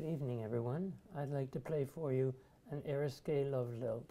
Good evening, everyone. I'd like to play for you an Eriskay Love Lilt.